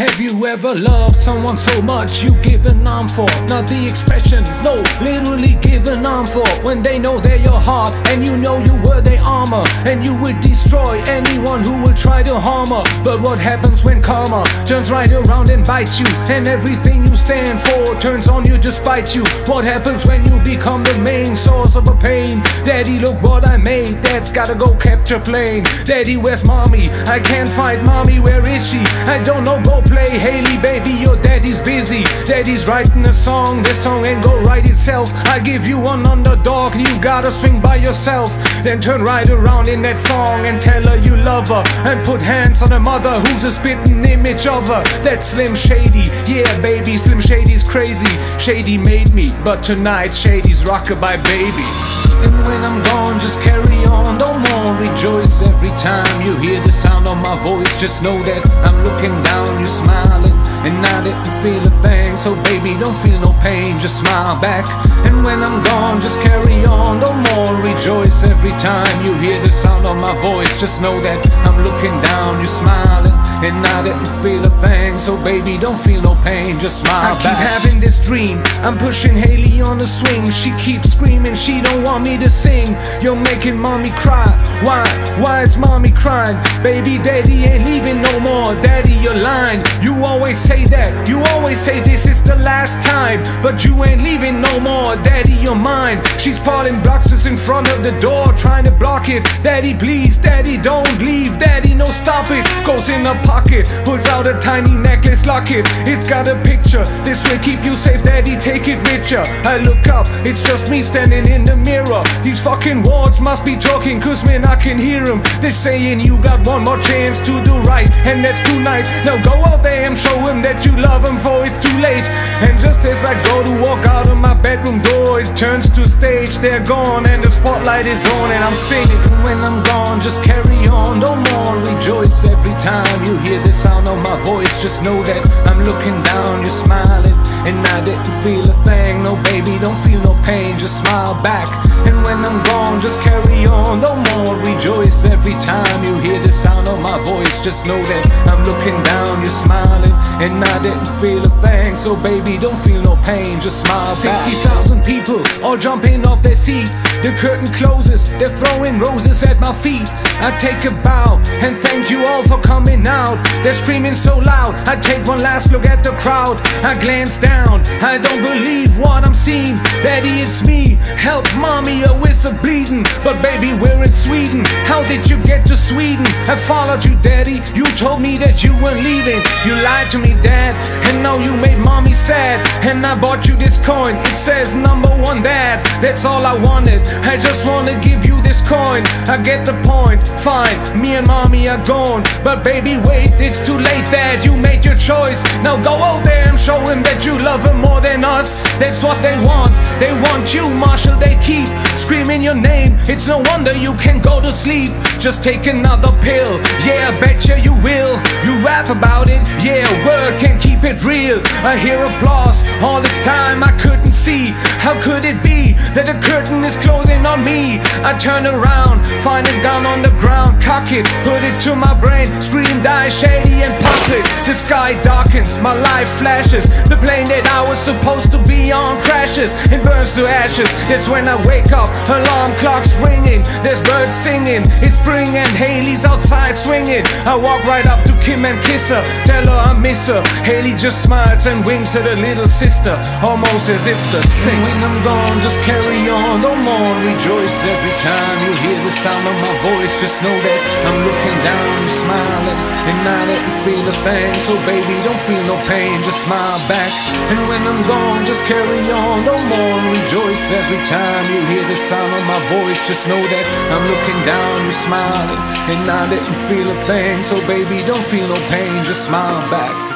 Have you ever loved someone so much you give an arm for? Not the expression, no, literally give an arm for. When they know they're your heart and you know you were their armor, and you would destroy anyone who will try to harm her. But what happens when karma turns right around and bites you, and everything you stand for turns on you despite you? What happens when you become the main source of a pain? Daddy, look what I made. Dad's gotta go capture plane. Daddy, where's mommy? I can't find mommy. Where is she? I don't know. Daddy's writing a song, this song ain't go write itself. I give you one underdog, you gotta swing by yourself. Then turn right around in that song and tell her you love her. And put hands on a mother who's a spitting image of her. That's Slim Shady, yeah, baby, Slim Shady's crazy. Shady made me, but tonight Shady's rockabye baby. And when I'm gone, just carry on, don't mourn, rejoice every time you hear the sound of my voice. Just know that I'm looking down, you smiling, and I didn't feel a thing. So baby, don't feel no pain, just smile back. And when I'm gone, just carry on, don't mourn, rejoice every time you hear the sound of my voice. Just know that I'm looking down, you smiling. And I didn't feel a thing, so baby, don't feel no pain, just smile I back. keep having this dream, I'm pushing Hailie on the swing. She keeps screaming, she don't want me to sing. You're making mommy cry. Why? Why is mommy crying? Baby, daddy ain't leaving no more. Daddy, you're lying. You always say that. You always say this is the last time. But you ain't leaving no more. Daddy, you're mine. She's pulling boxes in front of the door, trying to block it. Daddy, please, daddy, don't leave. Daddy, no, stop it. Goes in the pocket, pulls out a tiny necklace locket. It's got a picture. This will keep you safe, daddy. Take it with ya. I look up, it's just me standing in the mirror. These fucking walls must be talking, cause man, I can hear them. They're saying you got one more chance to do right, and that's tonight. Now go out there and show him that you love him, for it's too late. And just as I go to walk out of my bedroom door, it turns to stage. They're gone, and the spotlight is on, and I'm singing. When I'm gone, just carry on, don't mourn, rejoice every time you hear the sound of my voice. Just know that I'm looking down, you're smiling, and I didn't feel a thing. No, baby, don't feel no pain, just smile back. And when I'm gone, just carry on, don't mourn, rejoice every time you hear the sound of my voice. Just know that I'm looking down, you're smiling, and I didn't feel a thing. So, baby, don't feel no pain, just smile back. 60,000 people all jumping off their seat. The curtain closes, they're throwing roses at my feet. I take a bow and thank you all for coming out. They're screaming so loud. I take one last look at the crowd. I glance down. I don't believe what I'm seeing. Daddy, it's me. Help mommy, a whistle bleeding. But baby, we're in Sweden. How did you get to Sweden? I followed you, daddy. You told me that you weren't leaving. You lied to me, dad. And now you made mommy sad. And I bought you this coin. It says number one dad. That's all I wanted. I just wanna give coin. I get the point. Fine, me and mommy are gone. But baby, wait, it's too late, dad. You made your choice. Now go out there and show him that you love him more than us. That's what they want. They want you, Marshall. They keep screaming your name. It's no wonder you can go to sleep. Just take another pill. Yeah, I bet you will. You rap about it. Yeah, word can keep it real. I hear applause. All this time I couldn't see. How could it be that the curtain is me? I turn around, find a gun on the ground, cock it, put it to my brain, scream, die, shady, and pop it. The sky darkens, my life flashes. The plane that I was supposed to be on crashes and burns to ashes. That's when I wake up, alarm clock's ringing. There's birds singing, it's spring and Hailie's outside swinging. I walk right up to Kim and kiss her, tell her I miss her. Haley just smiles and winks at her little sister, almost as if to say, When I'm gone, just carry on, don't mourn, rejoice every time you hear the sound of my voice. Just know that I'm looking down, smiling, and I didn't feel a thing. So baby, don't feel no pain, just smile back. And when I'm gone, just carry on, don't mourn, rejoice every time you hear the sound of my voice. Just know that I'm looking down, you smiling, and I didn't feel a thing. So baby, don't feel no pain, just smile back.